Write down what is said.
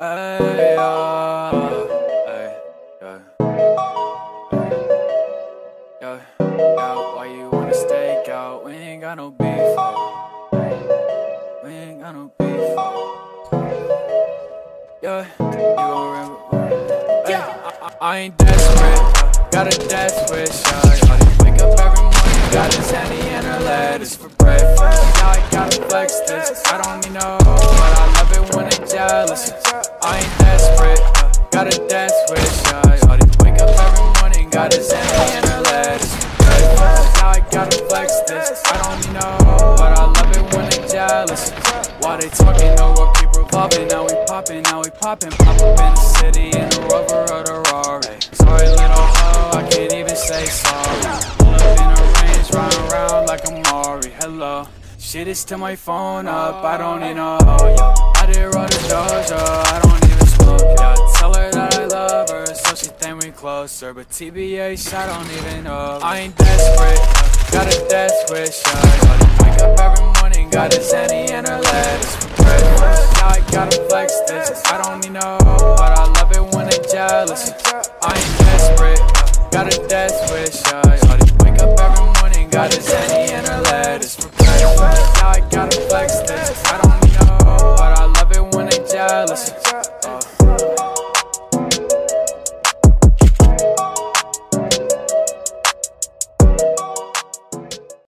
Uh, hey, yeah. Yeah, yeah, why you wanna stake out? We ain't got no beef, uh. We ain't got no beef, uh. Yeah, you gon' remember. Hey, I, I, I ain't desperate, uh, got a death wish, uh. Wake up every morning, got his Henny and her lettuce for breakfast. Now I gotta flex this, I don't need no, but I love it when they jealous. I ain't desperate, uh, got a death wish, uh. Wake up every morning, got his Henny and her lettuce. Now I gotta flex this, I don't no, but I love it when they jealous. While they talking, know what keep revolving. Now we popping, now we popping. Pop up in the city in the Rover or the Rari. Sorry, little hoe, I can't even say sorry. Pull up in a range, round around like a Mari. Hello. Shit is to my phone up, I don't need no hoe, yeah. closer, but TBH, I don't even know. I ain't desperate, uh, got a desperate shot. Wake up every morning, got a Zanny and her letters for Christmas. Now I gotta flex this, I don't need no but I love it when they're jealous. I ain't desperate, uh, got a desperate shot. Wake up every morning, got a Zanny and her letters for Christmas. Now I gotta flex